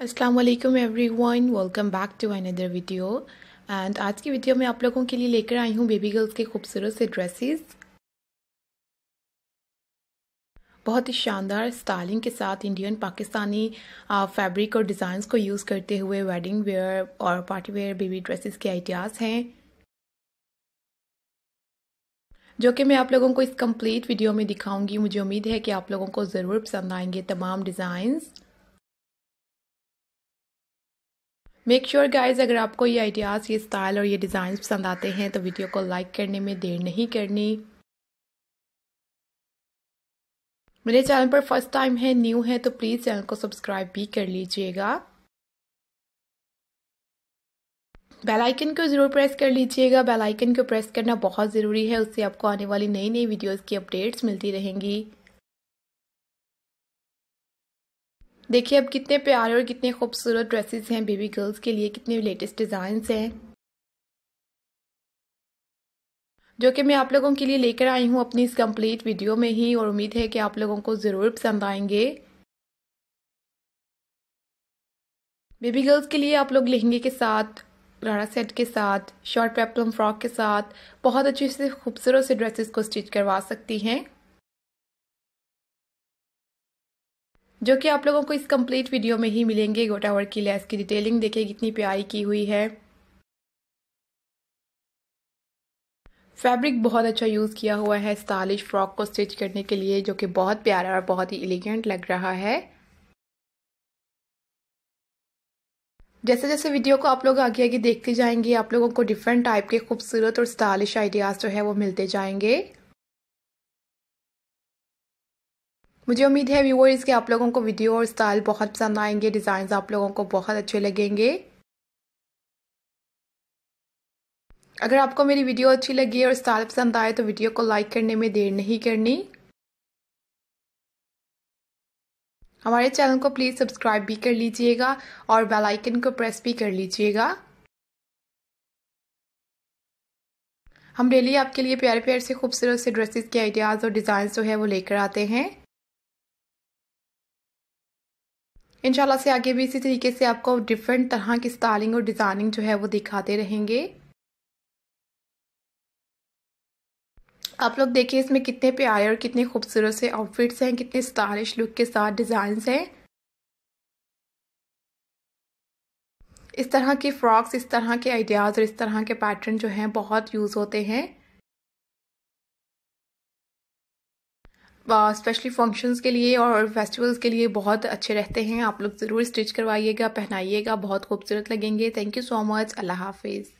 अस्सलाम वालेकुम everyone welcome back to another video and आज की वीडियो में आप लोगों के लिए लेकर आई हूँ बेबी गर्ल्स के खूबसूरत से ड्रेसेस बहुत ही शानदार स्टाइलिंग के साथ इंडियन पाकिस्तानी फैब्रिक और डिज़ाइंस को यूज़ करते हुए वेडिंग वेयर और पार्टी वेयर बेबी ड्रेसेस के आइडियाज़ हैं। जो कि मैं आप लोगों को इस कंप्लीट वीडियो में दिखाऊँगी। मुझे उम्मीद है कि आप लोगों को ज़रूर पसंद आएँगे तमाम डिज़ाइंस मेक श्योर गाइज़ अगर आपको ये आइडियाज़ ये स्टाइल और ये डिज़ाइन पसंद आते हैं तो वीडियो को लाइक करने में देर नहीं करनी। मेरे चैनल पर फ़र्स्ट टाइम है न्यू है तो प्लीज़ चैनल को सब्सक्राइब भी कर लीजिएगा। बेल आइकन को ज़रूर प्रेस कर लीजिएगा। बेल आइकन को प्रेस करना बहुत ज़रूरी है, उससे आपको आने वाली नई नई वीडियोस की अपडेट्स मिलती रहेंगी। देखिए अब कितने प्यारे और कितने खूबसूरत ड्रेसेस हैं बेबी गर्ल्स के लिए, कितने लेटेस्ट डिज़ाइन हैं। जो कि मैं आप लोगों के लिए लेकर आई हूँ अपनी इस कंप्लीट वीडियो में ही, और उम्मीद है कि आप लोगों को ज़रूर पसंद आएँगे। बेबी गर्ल्स के लिए आप लोग लहंगे के साथ रारा सेट के साथ शॉर्ट पेपलम फ्रॉक के साथ, बहुत अच्छे से, खूबसूरत से ड्रेसेस को स्टिच करवा सकती हैं। जो कि आप लोगों को इस कंप्लीट वीडियो में ही मिलेंगे। गोटा वर्क की लेस की डिटेलिंग देखिए कितनी प्यारी की हुई है। फैब्रिक बहुत अच्छा यूज़ किया हुआ है स्टाइलिश फ्रॉक को स्टिच करने के लिए, जो कि बहुत प्यारा और बहुत ही एलिगेंट लग रहा है। जैसे जैसे वीडियो को आप लोग आगे आगे देखते जाएँगे, आप लोगों को डिफरेंट टाइप के खूबसूरत और स्टाइलिश आइडियाज़ जो है वो मिलते जाएँगे। मुझे उम्मीद है व्यूअर्स कि आप लोगों को वीडियो और स्टाइल बहुत पसंद आएँगे डिज़ाइन आप लोगों को बहुत अच्छे लगेंगे। अगर आपको मेरी वीडियो अच्छी लगी और स्टाइल पसंद आए तो वीडियो को लाइक करने में देर नहीं करनी। हमारे चैनल को प्लीज़ सब्सक्राइब भी कर लीजिएगा और बेल आइकन को प्रेस भी कर लीजिएगा। हम डेली आपके लिए प्यारे प्यारे से खूबसूरत से ड्रेसेस के आइडियाज़ और डिज़ाइन जो है वो लेकर आते हैं। इनशाला से आगे भी इसी तरीके से आपको डिफरेंट तरह की स्टाइलिंग और डिज़ाइनिंग जो है वो दिखाते रहेंगे। आप लोग देखिए इसमें कितने प्यारे और कितने खूबसूरत से आउटफिट्स हैं, कितने स्टाइलिश लुक के साथ डिज़ाइन हैं। इस तरह की फ्रॉक्स इस तरह के आइडियाज़ और इस तरह के पैटर्न जो हैं बहुत यूज़ होते हैं। स्पेशली फ़ंक्शंस के लिए और फेस्टिवल्स के लिए बहुत अच्छे रहते हैं। आप लोग ज़रूर स्टिच करवाइएगा, पहनाइएगा, बहुत खूबसूरत लगेंगे। थैंक यू सो मच अल्लाह हाफिज़।